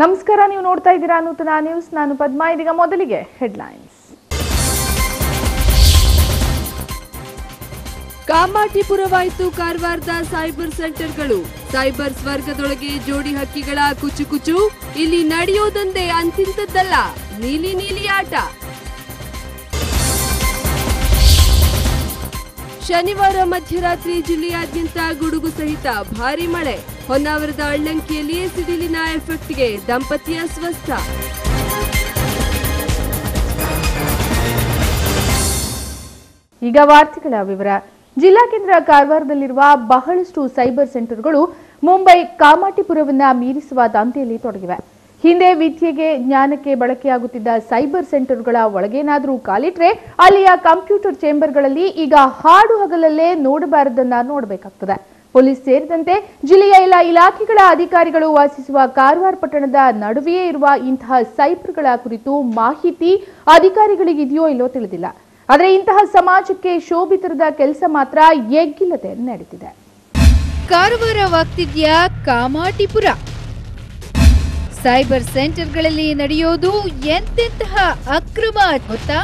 ನಮಸ್ಕಾರ, ನೀವು ನೋಡ್ತಾ ಇದ್ದೀರಾ ನೂತನ ನ್ಯೂಸ್. ನಾನು ಪದ್ಮಾ, ಇದೀಗ ಮೊದಲಿಗೆ ಹೆಡ್ಲೈನ್ಸ್. ಕಾಮಾಟಿಪುರವಾಯಿತು ಕಾರವಾರದ ಸೈಬರ್ ಸೆಂಟರ್ಗಳು. ಸೈಬರ್ ಸ್ವರ್ಗದೊಳಗೆ ಜೋಡಿ ಹಕ್ಕಿಗಳ ಕುಚು ಕುಚು ಇಲ್ಲಿ ನಡೆಯೋದೊಂದೇ ಅಂತಿಂತದ್ದಲ್ಲ ನೀಲಿ ನೀಲಿ ಆಟ. ಶನಿವಾರ ಮಧ್ಯರಾತ್ರಿ ಜಿಲ್ಲೆಯಾದ್ಯಂತ ಗುಡುಗು ಸಹಿತ ಭಾರಿ ಮಳೆ. ಹೊನ್ನಾವರದ ಅಳ್ಳಂಕಿಯಲ್ಲಿ ಸಿಡಿಲಿನ ಎಫೆಕ್ಟ್ಗೆ ದಂಪತಿಯ ಸ್ವಸ್ಥ. ಈಗ ವಾರ್ತೆಗಳ ವಿವರ. ಜಿಲ್ಲಾ ಕೇಂದ್ರ ಕಾರವಾರದಲ್ಲಿರುವ ಬಹಳಷ್ಟು ಸೈಬರ್ ಸೆಂಟರ್ಗಳು ಮುಂಬೈ ಕಾಮಾಟಿಪುರವನ್ನ ಮೀರಿಸುವ ದಂತೆಯಲ್ಲಿ ತೊಡಗಿವೆ. ಹಿಂದೆ ವಿದ್ಯೆಗೆ ಜ್ಞಾನಕ್ಕೆ ಬಳಕೆಯಾಗುತ್ತಿದ್ದ ಸೈಬರ್ ಸೆಂಟರ್ಗಳ ಒಳಗೇನಾದರೂ ಕಾಲಿಟ್ರೆ ಅಲ್ಲಿಯ ಕಂಪ್ಯೂಟರ್ ಚೇಂಬರ್ಗಳಲ್ಲಿ ಈಗ ಹಾಡು ಹಗಲಲ್ಲೇ ನೋಡಬಾರದನ್ನ ನೋಡಬೇಕಾಗ್ತದೆ. ಪೊಲೀಸ್ ಸೇರಿದಂತೆ ಜಿಲ್ಲೆಯ ಎಲ್ಲ ಇಲಾಖೆಗಳ ಅಧಿಕಾರಿಗಳು ವಾಸಿಸುವ ಕಾರವಾರ ಪಟ್ಟಣದ ನಡುವೆಯೇ ಇರುವ ಇಂತಹ ಸೈಬರ್ಗಳ ಕುರಿತು ಮಾಹಿತಿ ಅಧಿಕಾರಿಗಳಿಗಿದೆಯೋ ಇಲ್ಲೋ ತಿಳಿದಿಲ್ಲ. ಆದರೆ ಇಂತಹ ಸಮಾಜಕ್ಕೆ ಶೋಭಿತರದ ಕೆಲಸ ಮಾತ್ರ ಎಗ್ಗಿಲ್ಲದೆ ನಡೀತಿದೆ. ಕಾರವಾರವಾಗ್ತಿದ್ಯಾ ಕಾಮಾಟಿಪುರ? ಸೈಬರ್ ಸೆಂಟರ್ಗಳಲ್ಲಿ ನಡೆಯೋದು ಎಂತೆಂತಹ ಅಕ್ರಮ ಗೊತ್ತಾ?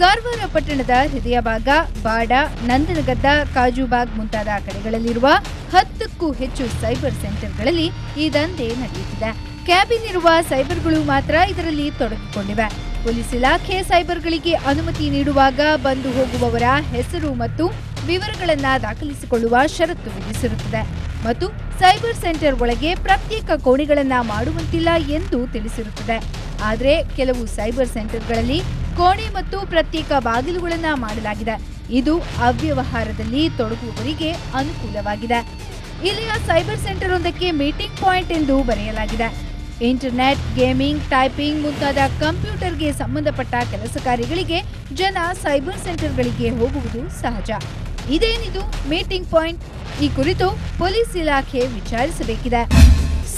ಕಾರವಾರ ಪಟ್ಟಣದ ಹೃದಯ ಭಾಗ ಬಾಡ, ನಂದನಗದ್ದ, ಕಾಜುಬಾಗ್ ಮುಂತಾದ ಕಡೆಗಳಲ್ಲಿರುವ ಹತ್ತಕ್ಕೂ ಹೆಚ್ಚು ಸೈಬರ್ ಸೆಂಟರ್ಗಳಲ್ಲಿ ಈ ದಂಧೆ ನಡೆಯುತ್ತಿದೆ. ಕ್ಯಾಬಿನ್ ಇರುವ ಸೈಬರ್ಗಳು ಮಾತ್ರ ಇದರಲ್ಲಿ ತೊಡಗಿಕೊಂಡಿವೆ. ಪೊಲೀಸ್ ಇಲಾಖೆ ಸೈಬರ್ಗಳಿಗೆ ಅನುಮತಿ ನೀಡುವಾಗ ಬಂದು ಹೋಗುವವರ ಹೆಸರು ಮತ್ತು ವಿವರಗಳನ್ನ ದಾಖಲಿಸಿಕೊಳ್ಳುವ ಷರತ್ತು ವಿಧಿಸಿರುತ್ತದೆ. ಮತ್ತು ಸೈಬರ್ ಸೆಂಟರ್ ಒಳಗೆ ಪ್ರತ್ಯೇಕ ಕೋಣೆಗಳನ್ನ ಮಾಡುವಂತಿಲ್ಲ ಎಂದು ತಿಳಿಸಿರುತ್ತದೆ. ಆದರೆ ಕೆಲವು ಸೈಬರ್ ಸೆಂಟರ್ಗಳಲ್ಲಿ ಕೋಣೆ ಮತ್ತು ಪ್ರತ್ಯೇಕ ಬಾಗಿಲುಗಳನ್ನ ಮಾಡಲಾಗಿದೆ. ಇದು ಅವ್ಯವಹಾರದಲ್ಲಿ ತೊಡಗುವವರಿಗೆ ಅನುಕೂಲವಾಗಿದೆ. ಇಲ್ಲಿಯ ಸೈಬರ್ ಸೆಂಟರ್ ಒಂದಕ್ಕೆ ಮೀಟಿಂಗ್ ಪಾಯಿಂಟ್ ಎಂದು ಬರೆಯಲಾಗಿದೆ. ಇಂಟರ್ನೆಟ್, ಗೇಮಿಂಗ್, ಟೈಪಿಂಗ್ ಮುಂತಾದ ಕಂಪ್ಯೂಟರ್ಗೆ ಸಂಬಂಧಪಟ್ಟ ಕೆಲಸ ಕಾರ್ಯಗಳಿಗೆ ಜನ ಸೈಬರ್ ಸೆಂಟರ್ಗಳಿಗೆ ಹೋಗುವುದು ಸಹಜ. ಇದೇನಿದು ಮೀಟಿಂಗ್ ಪಾಯಿಂಟ್? ಈ ಕುರಿತು ಪೊಲೀಸ್ ಇಲಾಖೆ ವಿಚಾರಿಸಬೇಕಿದೆ.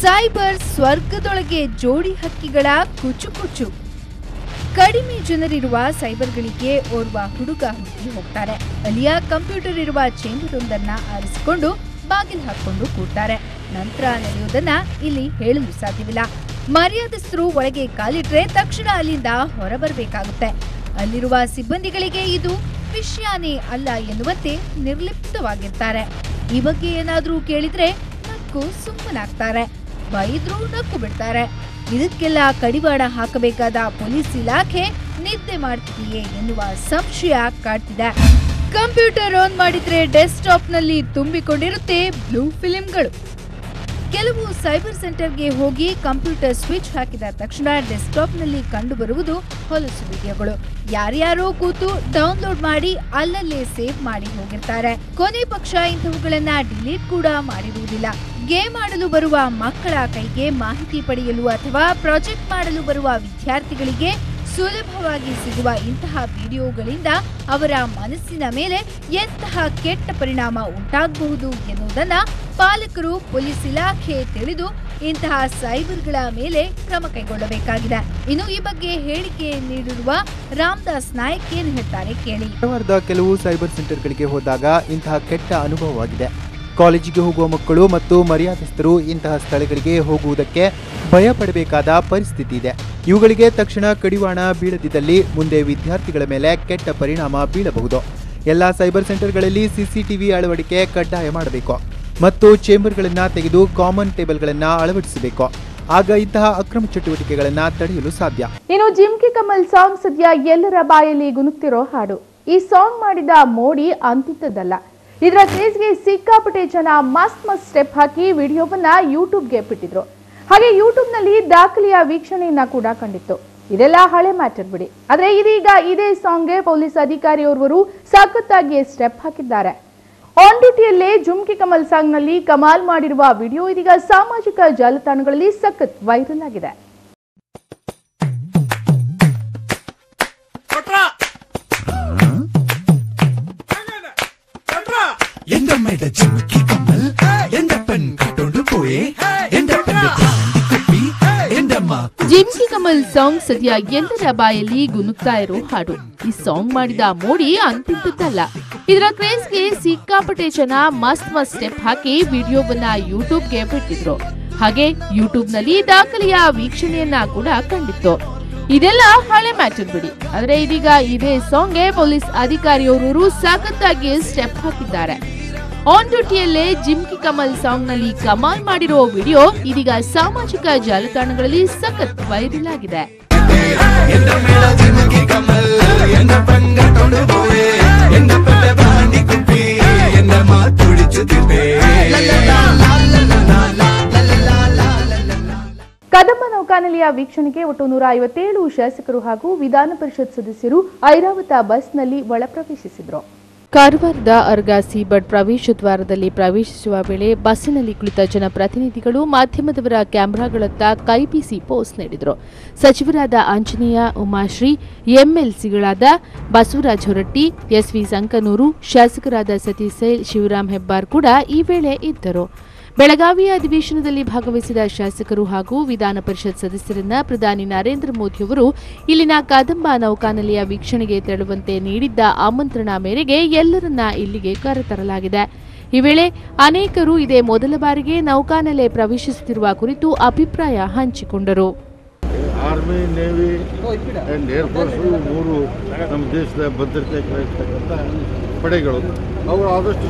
ಸೈಬರ್ ಸ್ವರ್ಗದೊಳಗೆ ಜೋಡಿ ಹಕ್ಕಿಗಳ ಕುಚುಕುಚು. ಕಡಿಮೆ ಜನರಿರುವ ಸೈಬರ್ಗಳಿಗೆ ಓರ್ವ ಹುಡುಗ ಹುಡುಗಿ ಹೋಗ್ತಾರೆ. ಅಲ್ಲಿಯ ಕಂಪ್ಯೂಟರ್ ಇರುವ ಚೇಂಬರ್ ಒಂದನ್ನ ಆರಿಸಿಕೊಂಡು ಬಾಗಿಲು ಹಾಕೊಂಡು ಕೂಡ್ತಾರೆ. ನಂತರ ನಡೆಯುವುದನ್ನ ಇಲ್ಲಿ ಹೇಳಲು ಸಾಧ್ಯವಿಲ್ಲ. ಮರ್ಯಾದಸ್ಥರು ಒಳಗೆ ಕಾಲಿಟ್ರೆ ತಕ್ಷಣ ಅಲ್ಲಿಂದ ಹೊರಬರಬೇಕಾಗುತ್ತೆ. ಅಲ್ಲಿರುವ ಸಿಬ್ಬಂದಿಗಳಿಗೆ ಇದು ವಿಷಯನೇ ಅಲ್ಲ ಎನ್ನುವಂತೆ ನಿರ್ಲಿಪ್ತವಾಗಿರ್ತಾರೆ. ಈ ಬಗ್ಗೆ ಏನಾದ್ರೂ ಕೇಳಿದ್ರೆ ನಕ್ಕು ಸುಮ್ಮನಾಗ್ತಾರೆ. ಬೈದ್ರೂ ನಕ್ಕು ಬಿಡ್ತಾರೆ. ಇದಕ್ಕೆಲ್ಲ ಕಡಿವಾಣ ಹಾಕಬೇಕಾದ ಪೊಲೀಸ್ ಇಲಾಖೆ ನಿದ್ದೆ ಮಾಡ್ತಿದೆಯೇ ಎನ್ನುವ ಸಂಶಯ ಕಾಡ್ತಿದೆ. ಕಂಪ್ಯೂಟರ್ ಆನ್ ಮಾಡಿದ್ರೆ ಡೆಸ್ಕ್ಟಾಪ್ನಲ್ಲಿ ತುಂಬಿಕೊಂಡಿರುತ್ತೆ ಬ್ಲೂ ಫಿಲಿಂಗಳು ಕೆಲವು ಸೈಬರ್ ಸೆಂಟರ್ಗೆ ಹೋಗಿ ಕಂಪ್ಯೂಟರ್ ಸ್ವಿಚ್ ಹಾಕಿದ ತಕ್ಷಣ ಡೆಸ್ಕ್ಟಾಪ್ನಲ್ಲಿ ಕಂಡುಬರುವುದು ಹೊಲಸು ವಿಡಿಯೋಗಳು. ಯಾರ್ಯಾರೋ ಕೂತು ಡೌನ್ಲೋಡ್ ಮಾಡಿ ಅಲ್ಲಲ್ಲೇ ಸೇವ್ ಮಾಡಿ ಹೋಗಿರ್ತಾರೆ. ಕೊನೆ ಪಕ್ಷ ಇಂಥವುಗಳನ್ನ ಡಿಲೀಟ್ ಕೂಡ ಮಾಡಿರುವುದಿಲ್ಲ. ಗೇಮ್ ಆಡಲು ಬರುವ ಮಕ್ಕಳ ಕೈಗೆ ಮಾಹಿತಿ ಪಡೆಯಲು ಅಥವಾ ಪ್ರಾಜೆಕ್ಟ್ ಮಾಡಲು ಬರುವ ವಿದ್ಯಾರ್ಥಿಗಳಿಗೆ ಸುಲಭವಾಗಿ ಸಿಗುವ ಇಂತಹ ವಿಡಿಯೋಗಳಿಂದ ಅವರ ಮನಸ್ಸಿನ ಮೇಲೆ ಎಂತಹ ಕೆಟ್ಟ ಪರಿಣಾಮ ಉಂಟಾಗಬಹುದು ಎನ್ನುವುದನ್ನು ಪಾಲಕರು, ಪೊಲೀಸ್ ಇಲಾಖೆ ತಿಳಿದು ಇಂತಹ ಸೈಬರ್ಗಳ ಮೇಲೆ ಕ್ರಮ ಕೈಗೊಳ್ಳಬೇಕಾಗಿದೆ. ಇನ್ನು ಈ ಬಗ್ಗೆ ಹೇಳಿಕೆ ನೀಡಿರುವ ರಾಮದಾಸ್ ನಾಯಕ್ ಏನು ಹೇಳ್ತಾರೆ ಕೇಳಿ. ಕೆಲವು ಸೈಬರ್ ಸೆಂಟರ್ಗಳಿಗೆ ಹೋದಾಗ ಇಂತಹ ಕೆಟ್ಟ ಅನುಭವವಾಗಿದೆ. ಕಾಲೇಜಿಗೆ ಹೋಗುವ ಮಕ್ಕಳು ಮತ್ತು ಮರ್ಯಾದಸ್ಥರು ಇಂತಹ ಸ್ಥಳಗಳಿಗೆ ಹೋಗುವುದಕ್ಕೆ ಭಯ ಪಡಬೇಕಾದ ಪರಿಸ್ಥಿತಿ ಇದೆ. ಇವುಗಳಿಗೆ ತಕ್ಷಣ ಕಡಿವಾಣ ಬೀಳದಿದ್ದಲ್ಲಿ ಮುಂದೆ ವಿದ್ಯಾರ್ಥಿಗಳ ಮೇಲೆ ಕೆಟ್ಟ ಪರಿಣಾಮ ಬೀಳಬಹುದು. ಎಲ್ಲ ಸೈಬರ್ ಸೆಂಟರ್ಗಳಲ್ಲಿ ಸಿಸಿಟಿವಿ ಅಳವಡಿಕೆ ಕಡ್ಡಾಯ ಮಾಡಬೇಕು ಮತ್ತು ಚೇಂಬರ್ಗಳನ್ನು ತೆಗೆದು ಕಾಮನ್ ಟೇಬಲ್ಗಳನ್ನು ಅಳವಡಿಸಬೇಕು. ಆಗ ಇಂತಹ ಅಕ್ರಮ ಚಟುವಟಿಕೆಗಳನ್ನು ತಡೆಯಲು ಸಾಧ್ಯ. ಇನ್ನು ಜಿಮ್ಕಿ ಕಮಲ್ ಸಾಂಗ್ ಸದ್ಯ ಎಲ್ಲರ ಬಾಯಲ್ಲಿ ಗುನುಕ್ತಿರೋ ಹಾಡು. ಈ ಸಾಂಗ್ ಮಾಡಿದ ಮೋಡಿ ಅಂತಿದ್ದಲ್ಲ ಇದರ ಕ್ರೇಜ್ಗೆ ಸಿಕ್ಕಾಪಟ್ಟೆ ಜನ ಮಸ್ತ್ ಮಸ್ತ್ ಸ್ಟೆಪ್ ಹಾಕಿ ವಿಡಿಯೋವನ್ನ ಯೂಟ್ಯೂಬ್ಗೆ ಬಿಟ್ಟಿದ್ರು. ಹಾಗೆ ಯೂಟ್ಯೂಬ್ನಲ್ಲಿ ದಾಖಲೆಯ ವೀಕ್ಷಣೆಯನ್ನ ಕೂಡ ಕಂಡಿತ್ತು. ಇದೆಲ್ಲ ಹಳೆ ಮ್ಯಾಟರ್ ಬಿಡಿ. ಆದ್ರೆ ಇದೀಗ ಇದೇ ಸಾಂಗ್ಗೆ ಪೊಲೀಸ್ ಅಧಿಕಾರಿಯೋರ್ವರು ಸಖತ್ತಾಗಿ ಸ್ಟೆಪ್ ಹಾಕಿದ್ದಾರೆ. ಆನ್ ಡ್ಯೂಟಿಯಲ್ಲೇ ಜುಮ್ಕಿ ಕಮಲ್ ಸಾಂಗ್ನಲ್ಲಿ ಕಮಾಲ್ ಮಾಡಿರುವ ವಿಡಿಯೋ ಇದೀಗ ಸಾಮಾಜಿಕ ಜಾಲತಾಣಗಳಲ್ಲಿ ಸಖತ್ ವೈರಲ್ ಆಗಿದೆ. എന്റെ അമ്മയുടെ ചുമക്കി കമ്മൽ എന്റെ പെൺ കട്ടോണ്ട് പോയേ എന്റെ പെണ്ണ് ഭ്രാന്തി കുപ്പി എന്റെ അമ്മ ಜಿಮ್ಕಿ ಕಮಲ್ ಸಾಂಗ್ ಸದ್ಯ ಎಲ್ಲರ ಬಾಯಲ್ಲಿ ಗುನುಗ್ತಾ ಇರೋ ಹಾಡು ಈ ಸಾಂಗ್ ಮಾಡಿದ ಮೋಡಿ ಅಂತಿದ್ದಲ್ಲ ಇದರ ಕ್ರೇಜ್ಗೆ ಸಿಕ್ಕಾಪಟ್ಟೆ ಜನ ಮಸ್ತ್ ಮಸ್ತ್ ಸ್ಟೆಪ್ ಹಾಕಿ ವಿಡಿಯೋವನ್ನ ಯೂಟ್ಯೂಬ್ಗೆ ಬಿಟ್ಟಿದ್ರು ಹಾಗೆ ಯೂಟ್ಯೂಬ್ನಲ್ಲಿ ದಾಖಲೆಯ ವೀಕ್ಷಣೆಯನ್ನ ಕೂಡ ಕಂಡಿತ್ತು ಇದೆಲ್ಲ ಹಳೆ ಮ್ಯಾಟರ್ ಬಿಡಿ ಆದ್ರೆ ಇದೀಗ ಇದೇ ಸಾಂಗ್ಗೆ ಪೊಲೀಸ್ ಅಧಿಕಾರಿಯೋರ್ವರು ಸಖತ್ತಾಗಿ ಸ್ಟೆಪ್ ಹಾಕಿದ್ದಾರೆ ಆನ್ ಡ್ಯೂಟಿಯಲ್ಲೇ ಜಿಮ್ಕಿ ಕಮಲ್ ಸಾಂಗ್ನಲ್ಲಿ ಕಮಾಲ್ ಮಾಡಿರೋ ವಿಡಿಯೋ ಇದೀಗ ಸಾಮಾಜಿಕ ಜಾಲತಾಣಗಳಲ್ಲಿ ಸಖತ್ ವೈರಲ್ ಆಗಿದೆ. ಕದಂಬ ನೌಕಾನೆಲೆಯ ವೀಕ್ಷಣೆಗೆ ಒಟ್ಟು ನೂರ ಐವತ್ತೇಳು ಶಾಸಕರು ಹಾಗೂ ವಿಧಾನ ಪರಿಷತ್ ಸದಸ್ಯರು ಐರಾವತ ಬಸ್ನಲ್ಲಿ ಒಳಪ್ರವೇಶಿಸಿದರು. ಕಾರವಾರದ ಅರ್ಗಾಸಿ ಬಡ್ ಪ್ರವೇಶ ದ್ವಾರದಲ್ಲಿ ಪ್ರವೇಶಿಸುವ ವೇಳೆ ಬಸ್ಸಿನಲ್ಲಿ ಕುಳಿತ ಜನಪ್ರತಿನಿಧಿಗಳು ಮಾಧ್ಯಮದವರ ಕ್ಯಾಮೆರಾಗಳತ್ತ ಕೈಬೀಸಿ ಪೋಸ್ ನೀಡಿದರು. ಸಚಿವರಾದ ಆಂಜನೇಯ, ಉಮಾಶ್ರೀ, ಎಂಎಲ್ಸಿಗಳಾದ ಬಸವರಾಜ್ ಹೊರಟ್ಟಿ, ಎಸ್ವಿ ಸಂಕನೂರು, ಶಾಸಕರಾದ ಸತೀಶ್ ಶಿವರಾಮ್ ಹೆಬ್ಬಾರ್ ಕೂಡ ಈ ವೇಳೆ ಇದ್ದರು. ಬೆಳಗಾವಿಯ ಅಧಿವೇಶನದಲ್ಲಿ ಭಾಗವಹಿಸಿದ ಶಾಸಕರು ಹಾಗೂ ವಿಧಾನ ಪರಿಷತ್ ಸದಸ್ಯರನ್ನ ಪ್ರಧಾನಿ ನರೇಂದ್ರ ಮೋದಿ ಅವರು ಇಲ್ಲಿನ ಕದಂಬ ನೌಕಾನೆಲೆಯ ವೀಕ್ಷಣೆಗೆ ತೆರಳುವಂತೆ ನೀಡಿದ್ದ ಆಮಂತ್ರಣ ಮೇರೆಗೆ ಎಲ್ಲರನ್ನ ಇಲ್ಲಿಗೆ ಕರೆತರಲಾಗಿದೆ. ಈ ವೇಳೆ ಅನೇಕರು ಇದೇ ಮೊದಲ ಬಾರಿಗೆ ನೌಕಾನೆಲೆ ಪ್ರವೇಶಿಸುತ್ತಿರುವ ಕುರಿತು ಅಭಿಪ್ರಾಯ ಹಂಚಿಕೊಂಡರು. ಆರ್ಮಿ ನೇವಿ ಏರ್ಫೋರ್ಸ್ ಮೂರು ನಮ್ಮ ದೇಶದ ಭದ್ರತೆ ಪಡೆಗಳು. ಅವರು ಆದಷ್ಟು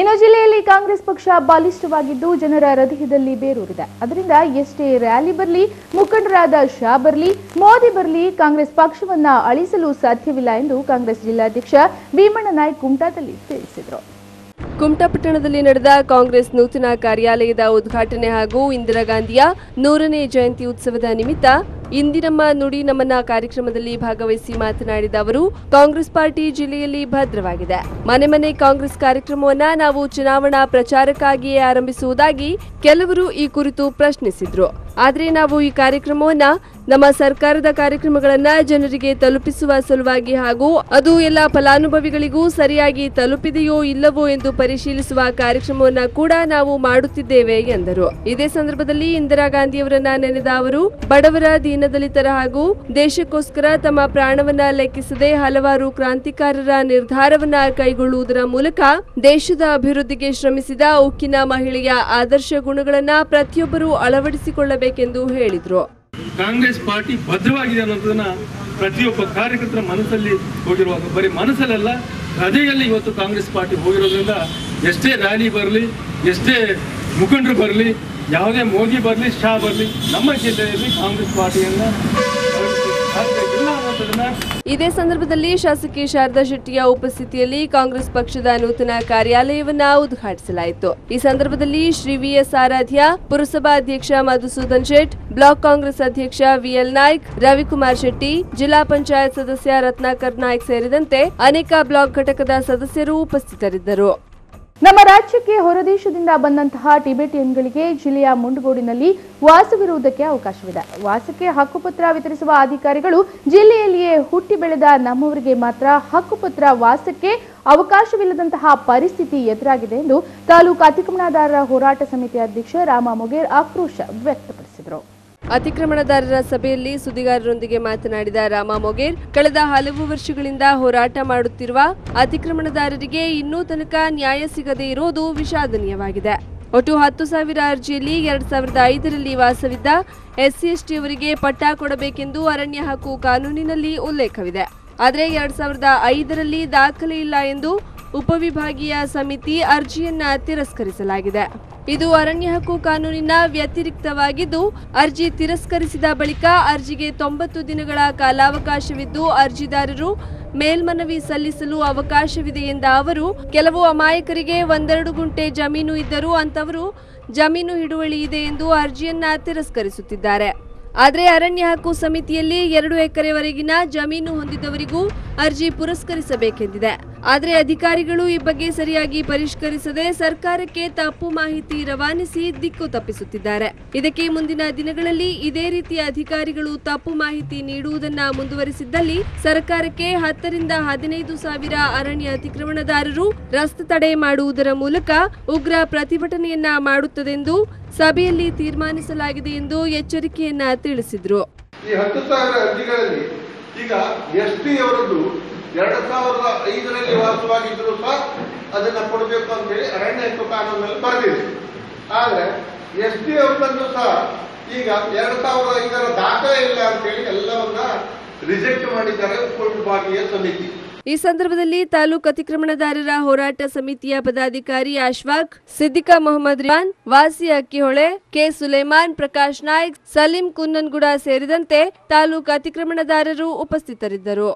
ಇನ್ನು ಜಿಲ್ಲೆಯಲ್ಲಿ ಕಾಂಗ್ರೆಸ್ ಪಕ್ಷ ಬಲಿಷ್ಠವಾಗಿದ್ದು ಜನರ ಹೃದಯದಲ್ಲಿ ಬೇರೂರಿದೆ. ಅದರಿಂದ ಎಷ್ಟೇ ರ್ಯಾಲಿ ಬರಲಿ, ಮುಖಂಡರಾದ ಶಾ ಬರಲಿ, ಮೋದಿ ಬರಲಿ, ಕಾಂಗ್ರೆಸ್ ಪಕ್ಷವನ್ನ ಅಳಿಸಲು ಸಾಧ್ಯವಿಲ್ಲ ಎಂದು ಕಾಂಗ್ರೆಸ್ ಜಿಲ್ಲಾಧ್ಯಕ್ಷ ಭೀಮಣ್ಣ ನಾಯ್ಕ್ ಕುಮಟಾದಲ್ಲಿ ತಿಳಿಸಿದರು. ಕುಮಟಾ ಪಟ್ಟಣದಲ್ಲಿ ನಡೆದ ಕಾಂಗ್ರೆಸ್ ನೂತನ ಕಾರ್ಯಾಲಯದ ಉದ್ಘಾಟನೆ ಹಾಗೂ ಇಂದಿರಾ ಗಾಂಧಿಯ ನೂರನೇ ಜಯಂತಿ ಉತ್ಸವದ ನಿಮಿತ್ತ ಇಂದಿರಮ್ಮ ನುಡಿ ನಮನ ಕಾರ್ಯಕ್ರಮದಲ್ಲಿ ಭಾಗವಹಿಸಿ ಮಾತನಾಡಿದ ಅವರು, ಕಾಂಗ್ರೆಸ್ ಪಾರ್ಟಿ ಜಿಲ್ಲೆಯಲ್ಲಿ ಭದ್ರವಾಗಿದೆ. ಮನೆ ಮನೆ ಕಾಂಗ್ರೆಸ್ ಕಾರ್ಯಕ್ರಮವನ್ನ ನಾವು ಚುನಾವಣಾ ಪ್ರಚಾರಕ್ಕಾಗಿಯೇ ಆರಂಭಿಸುವುದಾಗಿ ಕೆಲವರು ಈ ಕುರಿತು ಪ್ರಶ್ನಿಸಿದ್ರು. ಆದ್ರೆ ನಾವು ಈ ಕಾರ್ಯಕ್ರಮವನ್ನ ನಮ್ಮ ಸರ್ಕಾರದ ಕಾರ್ಯಕ್ರಮಗಳನ್ನ ಜನರಿಗೆ ತಲುಪಿಸುವ ಸಲುವಾಗಿ ಹಾಗೂ ಅದು ಎಲ್ಲ ಫಲಾನುಭವಿಗಳಿಗೂ ಸರಿಯಾಗಿ ತಲುಪಿದೆಯೋ ಇಲ್ಲವೋ ಎಂದು ಪರಿಶೀಲಿಸುವ ಕಾರ್ಯಕ್ರಮವನ್ನ ಕೂಡ ನಾವು ಮಾಡುತ್ತಿದ್ದೇವೆ ಎಂದರು. ಇದೇ ಸಂದರ್ಭದಲ್ಲಿ ಇಂದಿರಾ ಗಾಂಧಿಯವರನ್ನ ನೆನೆದ ಅವರು, ಬಡವರ ದೀನದಲಿತರ ಹಾಗೂ ದೇಶಕ್ಕೋಸ್ಕರ ತಮ್ಮ ಪ್ರಾಣವನ್ನ ಲೆಕ್ಕಿಸದೆ ಹಲವಾರು ಕ್ರಾಂತಿಕಾರರ ನಿರ್ಧಾರವನ್ನ ಕೈಗೊಳ್ಳುವುದರ ಮೂಲಕ ದೇಶದ ಅಭಿವೃದ್ಧಿಗೆ ಶ್ರಮಿಸಿದ ಉಕ್ಕಿನ ಮಹಿಳೆಯ ಆದರ್ಶ ಗುಣಗಳನ್ನ ಪ್ರತಿಯೊಬ್ಬರೂ ಅಳವಡಿಸಿಕೊಳ್ಳಬೇಕೆಂದು ಹೇಳಿದ್ರು. ಕಾಂಗ್ರೆಸ್ ಪಾರ್ಟಿ ಭದ್ರವಾಗಿದೆ ಅನ್ನೋದನ್ನ ಪ್ರತಿಯೊಬ್ಬ ಕಾರ್ಯಕರ್ತರ ಮನಸ್ಸಲ್ಲಿ ಹೋಗಿರುವಾಗ, ಬರೀ ಮನಸ್ಸಲ್ಲ ಹೃದಯದಲ್ಲಿ ಇವತ್ತು ಕಾಂಗ್ರೆಸ್ ಪಾರ್ಟಿ ಹೋಗಿರೋದ್ರಿಂದ ಎಷ್ಟೇ ರ್ಯಾಲಿ ಬರಲಿ, ಎಷ್ಟೇ ಮುಖಂಡರು ಬರಲಿ, ಯಾವುದೇ ಮೋದಿ ಬರಲಿ, ಶಾ ಬರಲಿ, ನಮ್ಮ ಜಿಲ್ಲೆಯಲ್ಲಿ ಕಾಂಗ್ರೆಸ್ ಪಾರ್ಟಿಯನ್ನ ಇದೇ ಸಂದರ್ಭದಲ್ಲಿ ಶಾಸಕಿ ಶಾರದಾ ಶೆಟ್ಟಿಯ ಉಪಸ್ಥಿತಿಯಲ್ಲಿ ಕಾಂಗ್ರೆಸ್ ಪಕ್ಷದ ನೂತನ ಕಾರ್ಯಾಲಯವನ್ನ ಉದ್ಘಾಟಿಸಲಾಯಿತು. ಈ ಸಂದರ್ಭದಲ್ಲಿ ಶ್ರೀ ವಿಎಸ್ ಆರಾಧ್ಯ, ಪುರಸಭಾ ಅಧ್ಯಕ್ಷ ಮಧುಸೂದನ್ ಶೆಟ್, ಬ್ಲಾಕ್ ಕಾಂಗ್ರೆಸ್ ಅಧ್ಯಕ್ಷ ವಿಎಲ್ ನಾಯ್ಕ್, ರವಿಕುಮಾರ್ ಶೆಟ್ಟಿ, ಜಿಲ್ಲಾ ಪಂಚಾಯತ್ ಸದಸ್ಯ ರತ್ನಾಕರ್ ನಾಯ್ಕ್ ಸೇರಿದಂತೆ ಅನೇಕ ಬ್ಲಾಕ್ ಘಟಕದ ಸದಸ್ಯರು ಉಪಸ್ಥಿತರಿದ್ದರು. ನಮ್ಮ ರಾಜ್ಯಕ್ಕೆ ಹೊರದೇಶದಿಂದ ಬಂದಂತಹ ಟಿಬೆಟಿಯನ್ಗಳಿಗೆ ಜಿಲ್ಲೆಯ ಮುಂಡಗೋಡಿನಲ್ಲಿ ವಾಸವಿರುವುದಕ್ಕೆ ಅವಕಾಶವಿದೆ. ವಾಸಕ್ಕೆ ಹಕ್ಕುಪತ್ರ ವಿತರಿಸುವ ಅಧಿಕಾರಿಗಳು ಜಿಲ್ಲೆಯಲ್ಲಿಯೇ ಹುಟ್ಟಿ ಬೆಳೆದ ನಮ್ಮವರಿಗೆ ಮಾತ್ರ ಹಕ್ಕುಪತ್ರ ವಾಸಕ್ಕೆ ಅವಕಾಶವಿಲ್ಲದಂತಹ ಪರಿಸ್ಥಿತಿ ಎದುರಾಗಿದೆ ಎಂದು ತಾಲೂಕು ಅತಿಕ್ರಮಣದಾರರ ಹೋರಾಟ ಸಮಿತಿ ಅಧ್ಯಕ್ಷ ರಾಮ ಮೊಗೇರ್ ಆಕ್ರೋಶ ವ್ಯಕ್ತಪಡಿಸಿದರು. ಅತಿಕ್ರಮಣದಾರರ ಸಭೆಯಲ್ಲಿ ಸುದ್ದಿಗಾರರೊಂದಿಗೆ ಮಾತನಾಡಿದ ರಾಮ ಮೊಗೇರ್, ಕಳೆದ ಹಲವು ವರ್ಷಗಳಿಂದ ಹೋರಾಟ ಮಾಡುತ್ತಿರುವ ಅತಿಕ್ರಮಣದಾರರಿಗೆ ಇನ್ನೂ ತನಕ ನ್ಯಾಯ ಸಿಗದೇ ಇರುವುದು ವಿಷಾದನೀಯವಾಗಿದೆ. ಒಟ್ಟು ಹತ್ತು ಸಾವಿರ ಅರ್ಜಿಯಲ್ಲಿ ಎರಡ್ ಸಾವಿರದ ಐದರಲ್ಲಿ ವಾಸವಿದ್ದ ಎಸ್ಸಿ ಎಸ್ಟಿಯವರಿಗೆ ಪಟ್ಟ ಕೊಡಬೇಕೆಂದು ಅರಣ್ಯ ಹಕ್ಕು ಕಾನೂನಿನಲ್ಲಿ ಉಲ್ಲೇಖವಿದೆ. ಆದರೆ ಎರಡ್ ಸಾವಿರದ ಐದರಲ್ಲಿ ದಾಖಲೆ ಇಲ್ಲ ಎಂದು ಉಪವಿಭಾಗೀಯ ಸಮಿತಿ ಅರ್ಜಿಯನ್ನ ತಿರಸ್ಕರಿಸಲಾಗಿದೆ. ಇದು ಅರಣ್ಯ ಹಕ್ಕು ಕಾನೂನಿನ ವ್ಯತಿರಿಕ್ತವಾಗಿದ್ದು, ಅರ್ಜಿ ತಿರಸ್ಕರಿಸಿದ ಬಳಿಕ ಅರ್ಜಿಗೆ ತೊಂಬತ್ತು ದಿನಗಳ ಕಾಲಾವಕಾಶವಿದ್ದು, ಅರ್ಜಿದಾರರು ಮೇಲ್ಮನವಿ ಸಲ್ಲಿಸಲು ಅವಕಾಶವಿದೆ ಎಂದ ಅವರು, ಕೆಲವು ಅಮಾಯಕರಿಗೆ ಒಂದೆರಡು ಗುಂಟೆ ಜಮೀನು ಇದ್ದರೂ ಅಂತವರು ಜಮೀನು ಹಿಡುವಳಿ ಇದೆ ಎಂದು ಅರ್ಜಿಯನ್ನ ತಿರಸ್ಕರಿಸುತ್ತಿದ್ದಾರೆ. ಆದರೆ ಅರಣ್ಯ ಹಕ್ಕು ಸಮಿತಿಯಲ್ಲಿ ಎರಡು ಎಕರೆವರೆಗಿನ ಜಮೀನು ಹೊಂದಿದವರಿಗೂ ಅರ್ಜಿ ಪುರಸ್ಕರಿಸಬೇಕೆಂದಿದೆ. ಆದರೆ ಅಧಿಕಾರಿಗಳು ಈ ಬಗ್ಗೆ ಸರಿಯಾಗಿ ಪರಿಷ್ಕರಿಸದೆ ಸರ್ಕಾರಕ್ಕೆ ತಪ್ಪು ಮಾಹಿತಿ ರವಾನಿಸಿ ದಿಕ್ಕು ತಪ್ಪಿಸುತ್ತಿದ್ದಾರೆ. ಇದಕ್ಕೆ ಮುಂದಿನ ದಿನಗಳಲ್ಲಿ ಇದೇ ರೀತಿಯ ಅಧಿಕಾರಿಗಳು ತಪ್ಪು ಮಾಹಿತಿ ನೀಡುವುದನ್ನು ಮುಂದುವರಿಸಿದ್ದಲ್ಲಿ ಸರ್ಕಾರಕ್ಕೆ ಹತ್ತರಿಂದ ಹದಿನೈದು ಸಾವಿರ ಅರಣ್ಯ ಅತಿಕ್ರಮಣದಾರರು ರಸ್ತೆ ತಡೆ ಮಾಡುವುದರ ಮೂಲಕ ಉಗ್ರ ಪ್ರತಿಭಟನೆಯನ್ನ ಮಾಡುತ್ತದೆಂದು ಸಭೆಯಲ್ಲಿ ತೀರ್ಮಾನಿಸಲಾಗಿದೆ ಎಂದು ಎಚ್ಚರಿಕೆಯನ್ನ ತಿಳಿಸಿದ್ರು. ಈ ಹತ್ತು ಸಾವಿರ ಅರ್ಜಿಗಳಲ್ಲಿ ಈಗ ಎಸ್ ಟಿ ಅವರದ್ದು ಎರಡ್ ಸಾವಿರದ ಐದರಲ್ಲಿ ವಾಸವಾಗಿದ್ರು ಸಹ ಅದನ್ನ ಕೊಡಬೇಕು ಅಂತ ಹೇಳಿ ಅರಣ್ಯ ಹಕ್ಕು ಕಾನೂನಲ್ಲಿ ಬರೆದಿದೆ. ಆದ್ರೆ ಎಸ್ ಅವ್ರದ್ದು ಸಹ ಈಗ ಎರಡ್ ಸಾವಿರದ ಐದರ ದಾಖಲೆ ಇಲ್ಲ ಅಂತ ಹೇಳಿ ಎಲ್ಲವನ್ನ ರಿಜೆಕ್ಟ್ ಮಾಡಿದ್ದಾರೆ ಉಪವಿಭಾಗೀಯ ಸಮಿತಿ. ಈ ಸಂದರ್ಭದಲ್ಲಿ ತಾಲೂಕು ಅತಿಕ್ರಮಣದಾರರ ಹೋರಾಟ ಸಮಿತಿಯ ಪದಾಧಿಕಾರಿ ಅಶ್ವಾಕ್ ಸಿದ್ದಿಕಾ ಮೊಹಮ್ಮದ್ ರಿಯಾನ್, ವಾಸಿ ಅಕ್ಕಿಹೊಳೆ, ಕೆ ಸುಲೇಮಾನ್, ಪ್ರಕಾಶ್ ನಾಯ್ಕ್, ಸಲೀಂ ಕುನ್ನನ್ಗುಡ ಸೇರಿದಂತೆ ತಾಲೂಕು ಅತಿಕ್ರಮಣದಾರರು ಉಪಸ್ಥಿತರಿದ್ದರು.